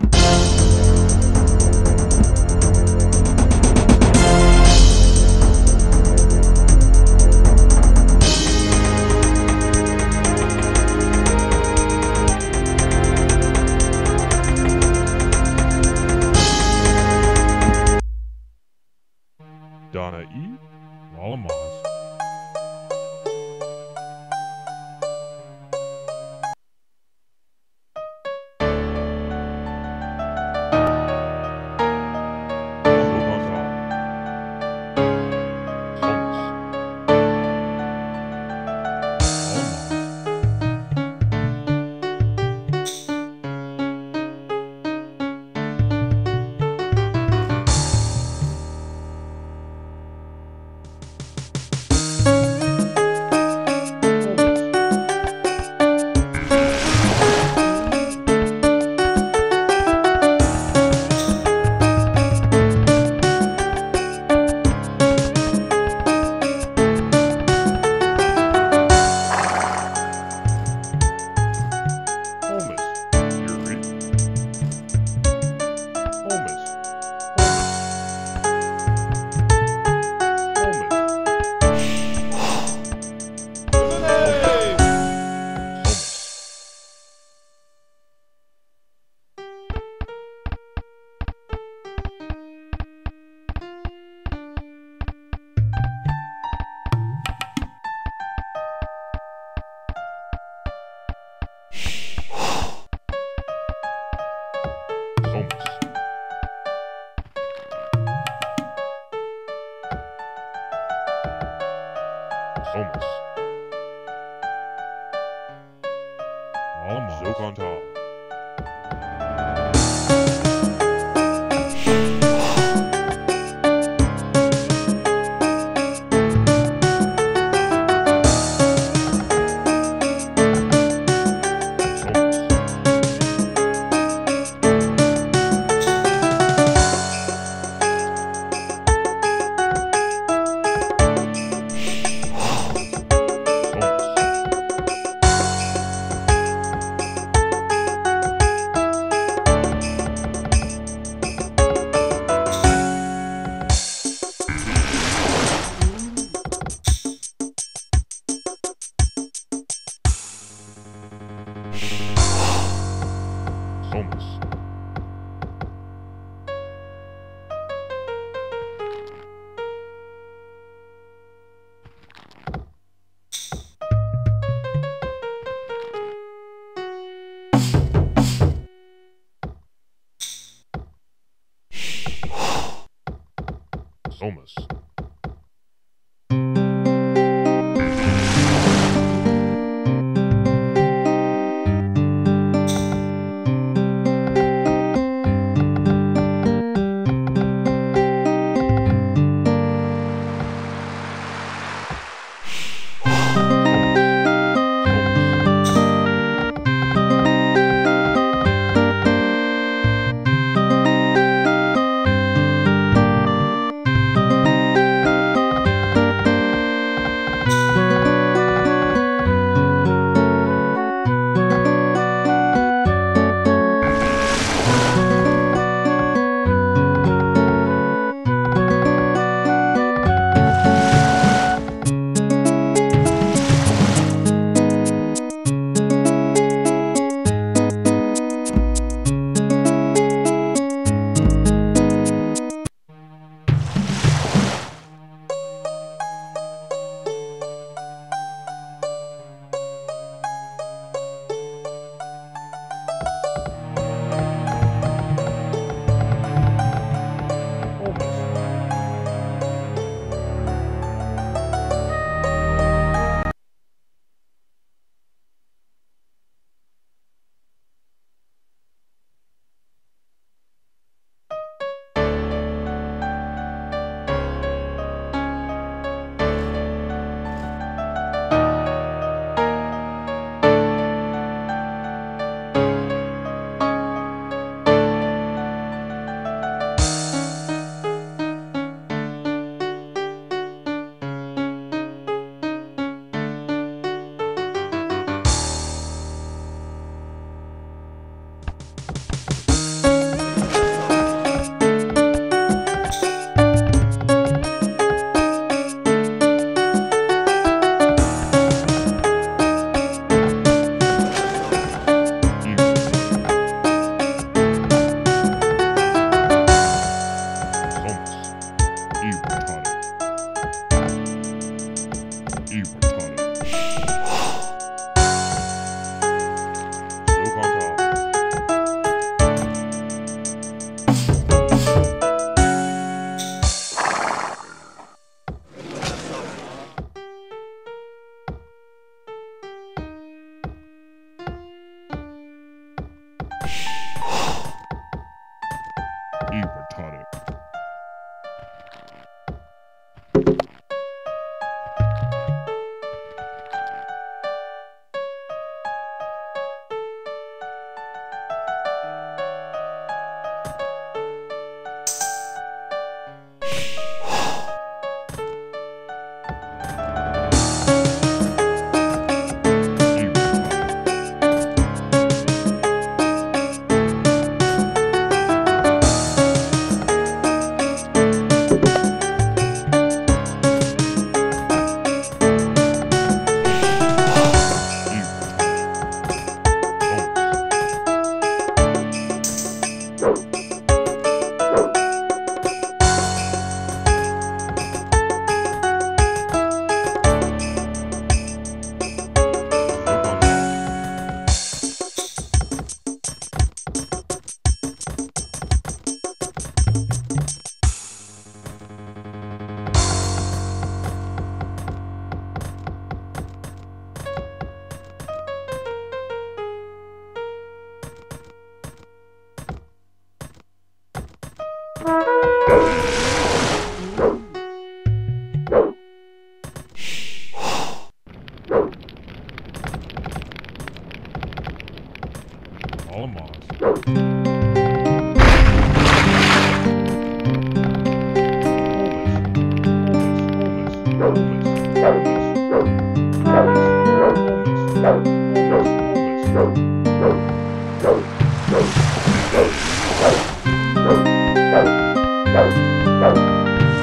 Donna Holmes. Lalamaz. Zokantal. Holmes.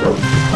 Almost.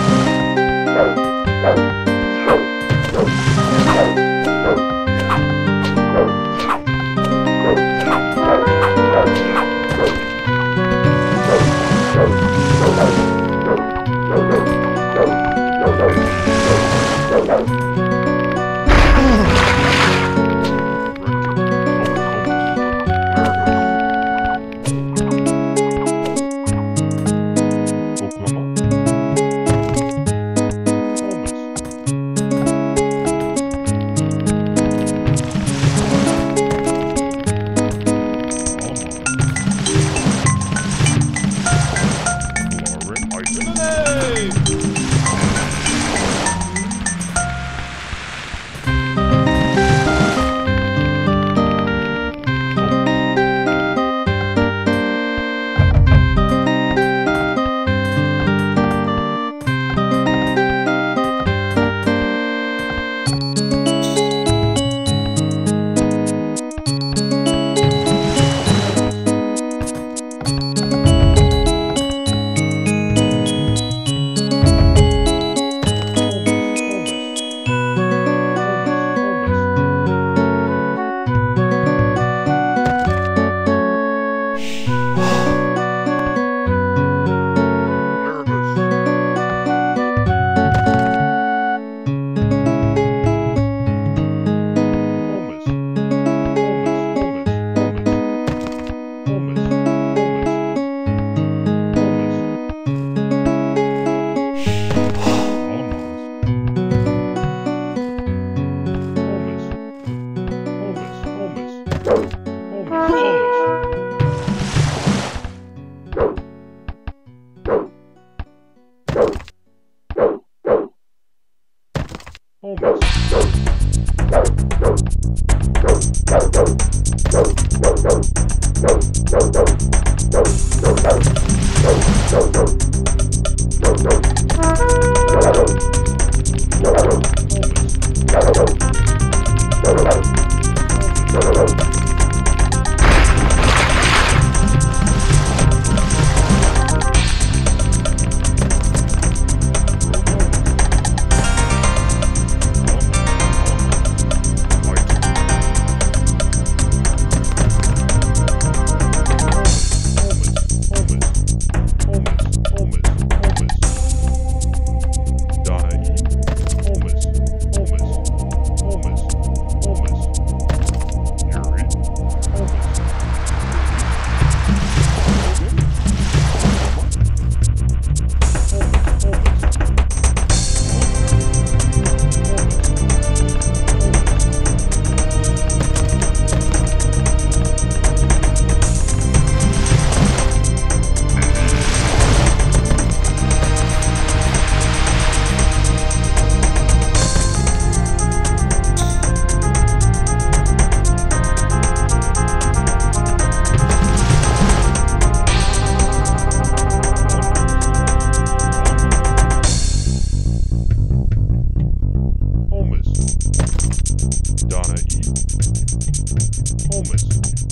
homeless,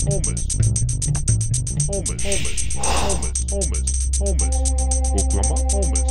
homeless, homeless, homeless, homeless, homeless, homeless, Oklahoma, homeless.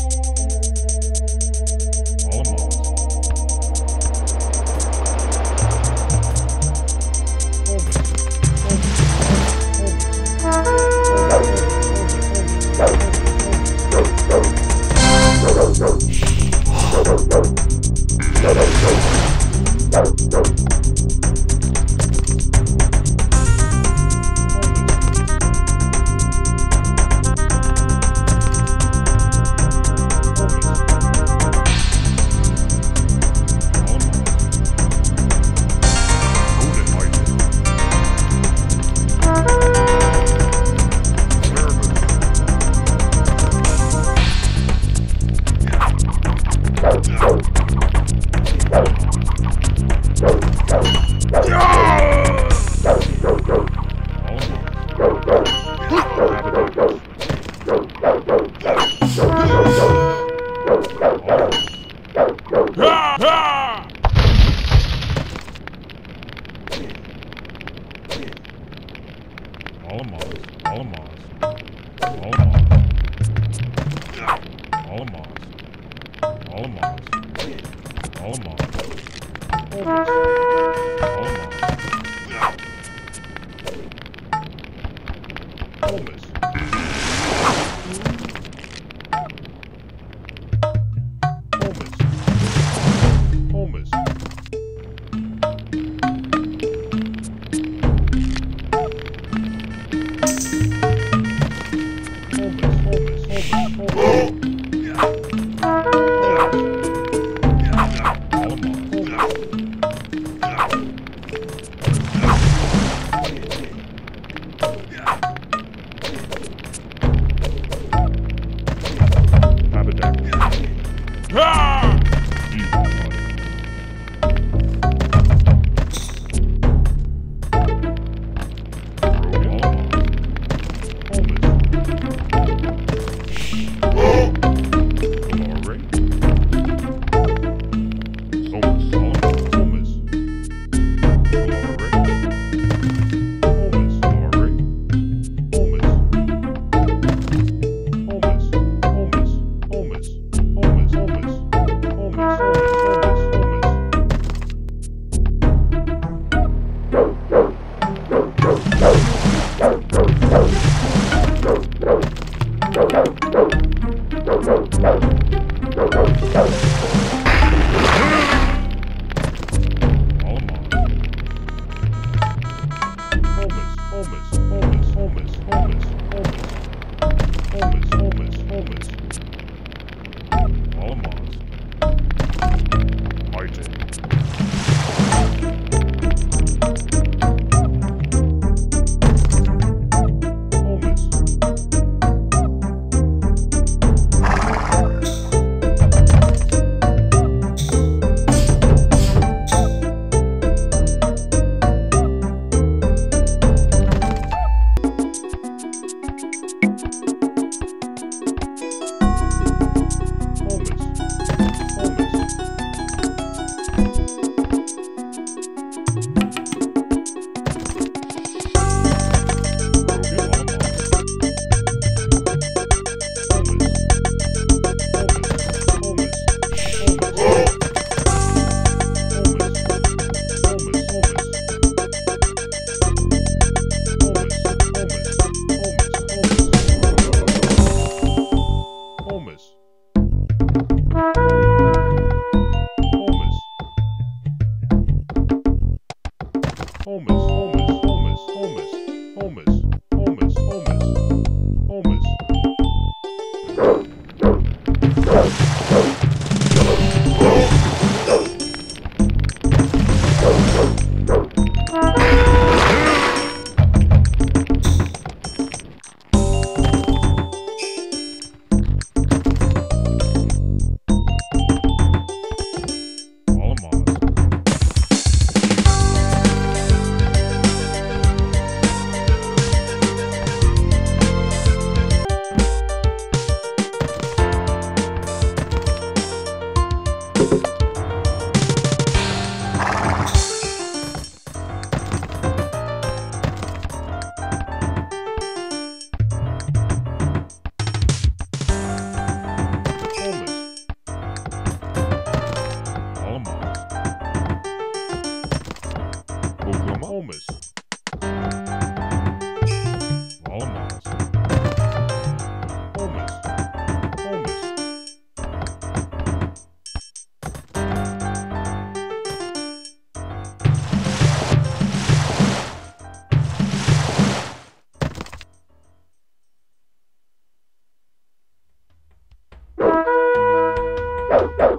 go, go.